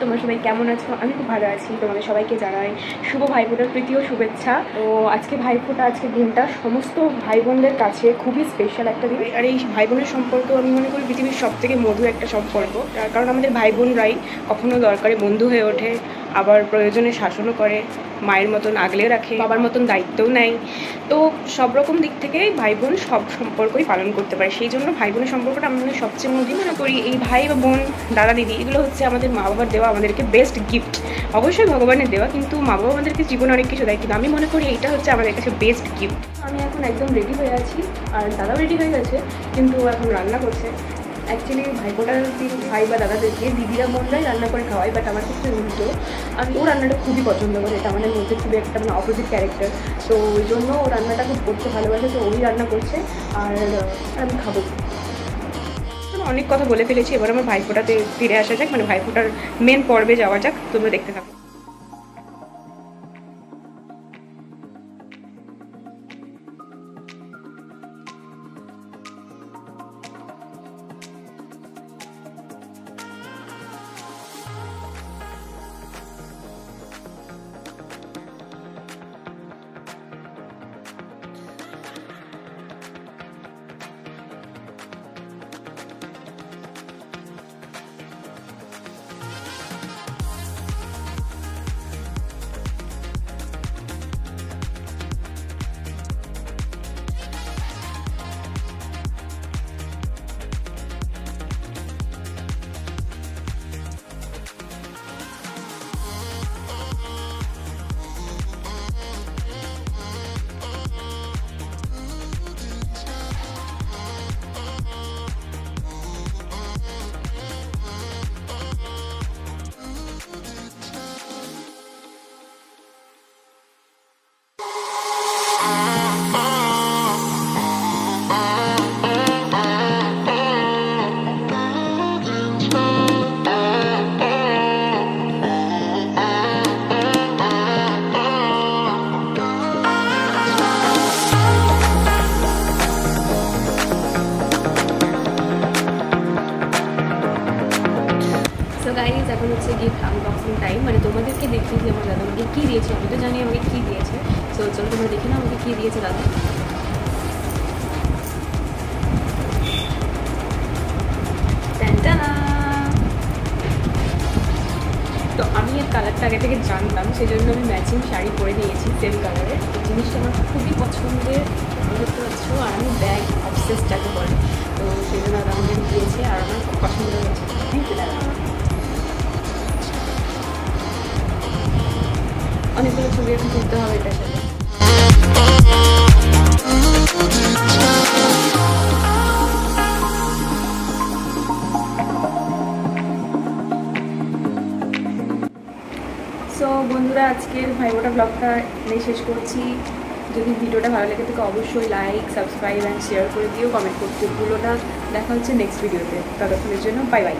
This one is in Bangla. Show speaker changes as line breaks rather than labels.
তোমরা সবাই কেমন আছো? আমি খুব ভালো আছি। তোমাদের সবাইকে জানাই শুভ ভাইফোঁটার প্রীতিও শুভেচ্ছা। তো আজকে ভাইফোঁটা, আজকে দিনটা সমস্ত ভাই বোনদের কাছে খুবই স্পেশাল একটা দিন। আর এই ভাই বোনের সম্পর্ক আমি মনে করি পৃথিবীর সব থেকে মধুর একটা সম্পর্ক। কারণ আমাদের ভাই বোনরাই কখনো দরকারে বন্ধু হয়ে ওঠে আবার প্রয়োজনে শাসনও করে, মায়ের মতন আগলে রাখে, বাবার মতন দায়িত্বও নেয়। তো সব রকম দিক থেকে ভাই বোন সব সম্পর্কই পালন করতে পারে। সেই জন্য ভাই বোনের সম্পর্কটা আমি সবচেয়ে মধুর মনে করি, এই ভাই বা বোন, দাদা, দিদি, এগুলো হচ্ছে আমাদের মা বাবার দেওয়া আমাদেরকে বেস্ট গিফট অবশ্যই ভগবানের দেওয়া, কিন্তু মা বাবা আমাদেরকে জীবনে অনেক কিছু দেয়, কিন্তু আমি মনে করি এইটা হচ্ছে আমাদের কাছে বেস্ট গিফট আমি এখন একদম রেডি হয়ে আছি, আর দাদাও রেডি হয়ে গেছে, কিন্তু এখন রান্না করছে। অ্যাকচুয়ালি ভাইপোটার দিন ভাই বা দাদাদেরকে দিদিরা বোনরাই রান্না করে খাওয়াই বাট আমার ক্ষেত্রে উল্টো। আমি ও রান্নাটা খুবই পছন্দ করে, এটা আমাদের মধ্যে খুবই একটা মানে অপোজিট ক্যারেক্টার তো ওই জন্য ও রান্নাটা খুব করতে ভালোবাসে, তো ওই রান্না করছে, আর আমি খাব। অনেক কথা বলে ফেলেছি, এবার আমার ভাইফোঁটাতে ফিরে আসা যাক মানে ভাইফোঁটার মেন পর্বে যাওয়া যাক, তোমরা দেখতে থাকো। সো গাইজ এখন হচ্ছে গিফট আনবক্সিং টাইম মানে তোমাদেরকে দেখিয়ে যে আমার দাদা আমাকে কী দিয়েছে, আমি তো জানি আমাকে কী দিয়েছে। সো চলো তোমরা দেখি না আমাকে কী দিয়েছে দাদা! তো আমি এর কালারটা আগে থেকে জানতাম সেই জন্য আমি ম্যাচিং শাড়ি পরে নিয়েছি সেম কালারের তো জিনিসটা আমার খুবই পছন্দের দেখতে পাচ্ছ, আর আমি ব্যাগ অবসেস যাকে বলে তো সেই জন্য দাদা আমাকে দিয়েছে, আর আমার খুব পছন্দ হয়েছে। থ্যাংক ইউ দাদা। অনেকগুলো ছবি এখন তুলতে হবে এটার সাথে সো বন্ধুরা, আজকের ভাইবোটা ব্লগটা এখানেই শেষ করছি। যদি ভিডিওটা ভালো লেগে থাকে, অবশ্যই লাইক সাবস্ক্রাইব অ্যান্ড শেয়ার করে দিও। কমেন্ট করতে ভুলো দেখা হচ্ছে নেক্সট ভিডিওতে ততক্ষণের জন্য বাই বাই